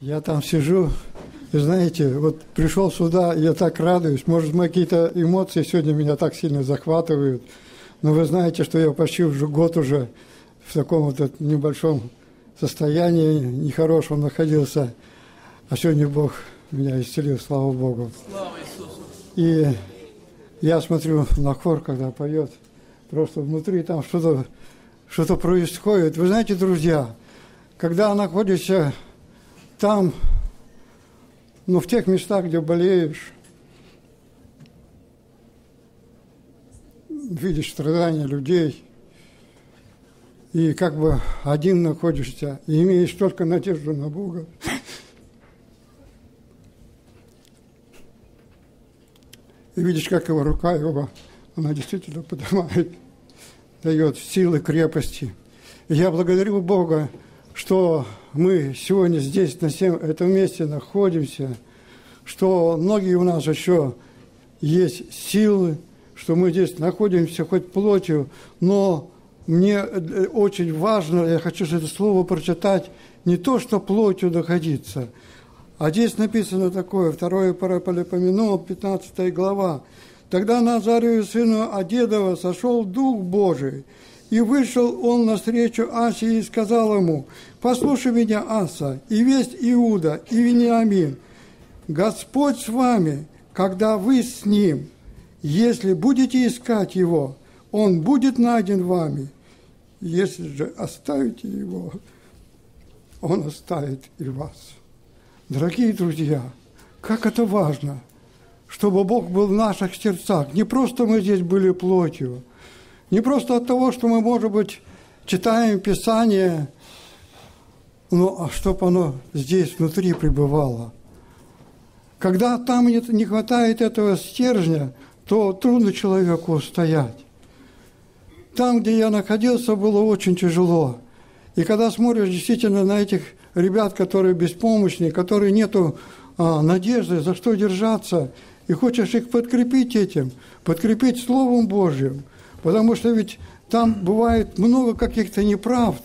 Я там сижу, и знаете, вот пришел сюда, я так радуюсь. Может, мои какие-то эмоции сегодня меня так сильно захватывают. Но вы знаете, что я почти уже год уже в таком вот небольшом состоянии нехорошем находился. А сегодня Бог меня исцелил, слава Богу. Слава Иисусу. И я смотрю на хор, когда поет, просто внутри там что-то что происходит. Вы знаете, друзья, когда находишься там, ну, в тех местах, где болеешь, видишь страдания людей, и как бы один находишься, и имеешь только надежду на Бога. И видишь, как его рука его, она действительно поднимает, дает силы, крепости. И я благодарю Бога, что мы сегодня здесь, на всем этом месте находимся, что многие у нас еще есть силы, что мы здесь находимся хоть плотью, но мне э, очень важно, я хочу это слово прочитать, не то, что плотью находиться, а здесь написано такое, второе Парапалипоменон, 15 глава. «Тогда Назарию, сыну Адедова, сошел Дух Божий, и вышел он навстречу Асе и сказал ему, «Послушай меня, Аса, и весь Иуда, и Вениамин, Господь с вами, когда вы с ним. Если будете искать его, он будет найден вами. Если же оставите его, он оставит и вас». Дорогие друзья, как это важно, чтобы Бог был в наших сердцах. Не просто мы здесь были плотью, не просто от того, что мы, может быть, читаем Писание, но а чтобы оно здесь внутри пребывало. Когда там не хватает этого стержня, то трудно человеку устоять. Там, где я находился, было очень тяжело. И когда смотришь действительно на этих ребят, которые беспомощные, которые нету а, надежды, за что держаться, и хочешь их подкрепить этим, подкрепить Словом Божьим – Потому что ведь там бывает много каких-то неправд.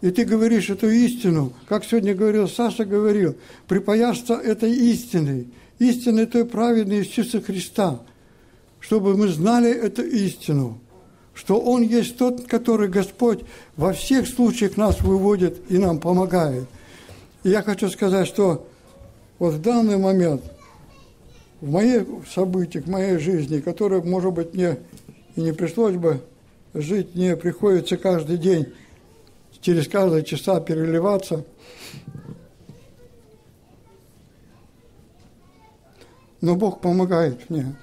И ты говоришь эту истину, как сегодня говорил Саша, говорил, припаяшься этой истиной, истиной той праведной Иисуса Христа, чтобы мы знали эту истину, что Он есть тот, который Господь во всех случаях нас выводит и нам помогает. И я хочу сказать, что вот в данный момент, в моих событиях, в моей жизни, которые, может быть, мне и не пришлось бы жить, не приходится каждый день через каждые часа переливаться. Но Бог помогает мне,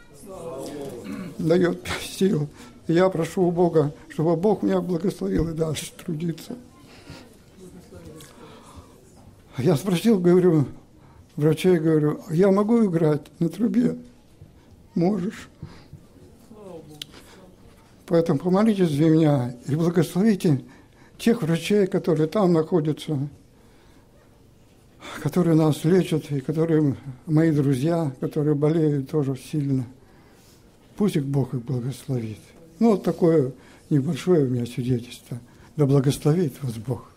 дает силу. Я прошу у Бога, чтобы Бог меня благословил и дальше трудиться. Я спросил, говорю, врачей, говорю, я могу играть на трубе? Можешь. Поэтому помолитесь за меня и благословите тех врачей, которые там находятся, которые нас лечат, и которые мои друзья, которые болеют тоже сильно. Пусть их Бог их благословит. Ну, вот такое небольшое у меня свидетельство. Да благословит вас Бог.